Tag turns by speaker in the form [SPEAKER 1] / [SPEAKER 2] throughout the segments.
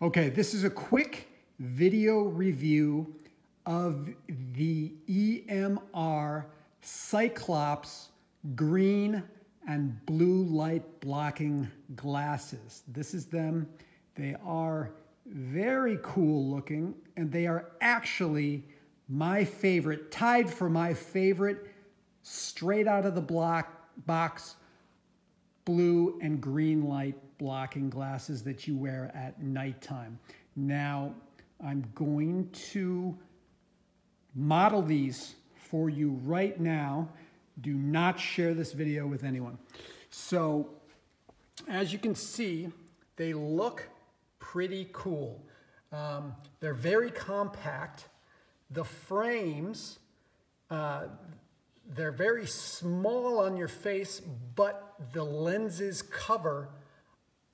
[SPEAKER 1] Okay, this is a quick video review of the EMR Cyclops green and blue light blocking glasses. This is them. They are very cool looking and they are actually my favorite, tied for my favorite straight out of the block box blue and green light blocking glasses that you wear at nighttime. Now, I'm going to model these for you right now. Do not share this video with anyone. So, as you can see, they look pretty cool. Um, they're very compact. The frames, uh, they're very small on your face, but the lenses cover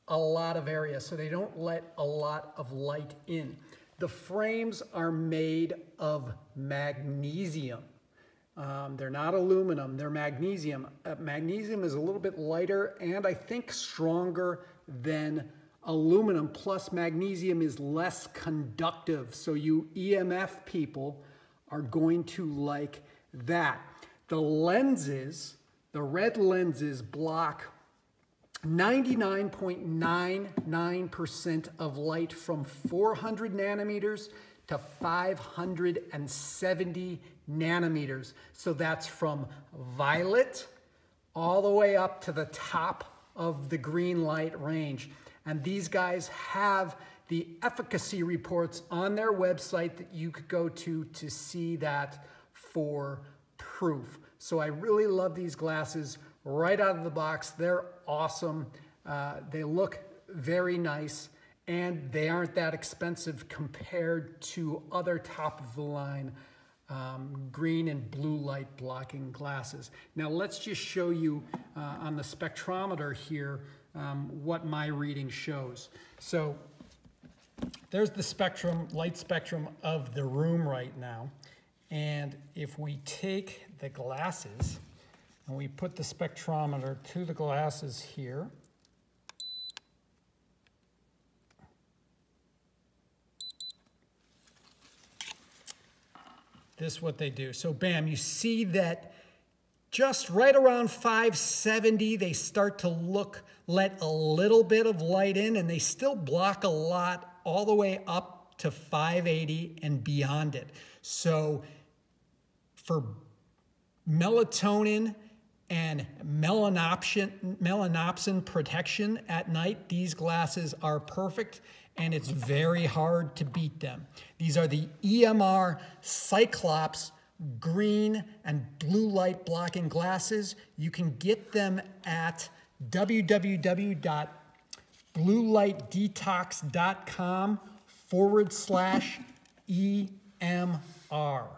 [SPEAKER 1] a lot of area, so they don't let a lot of light in. The frames are made of magnesium. Um, they're not aluminum, they're magnesium. Uh, magnesium is a little bit lighter and I think stronger than aluminum, plus magnesium is less conductive. So you EMF people are going to like that. The lenses, the red lenses block 99.99% of light from 400 nanometers to 570 nanometers. So that's from violet all the way up to the top of the green light range. And these guys have the efficacy reports on their website that you could go to to see that for proof. So I really love these glasses right out of the box. They're awesome. Uh, they look very nice and they aren't that expensive compared to other top of the line um, green and blue light blocking glasses. Now let's just show you uh, on the spectrometer here um, what my reading shows. So there's the spectrum, light spectrum of the room right now. And if we take the glasses and we put the spectrometer to the glasses here, this is what they do. So bam, you see that just right around 570, they start to look, let a little bit of light in, and they still block a lot all the way up to 580 and beyond it. So for melatonin and melanopsin, melanopsin protection at night, these glasses are perfect and it's very hard to beat them. These are the EMR Cyclops green and blue light blocking glasses. You can get them at www.bluelightdetox.com forward slash EMR.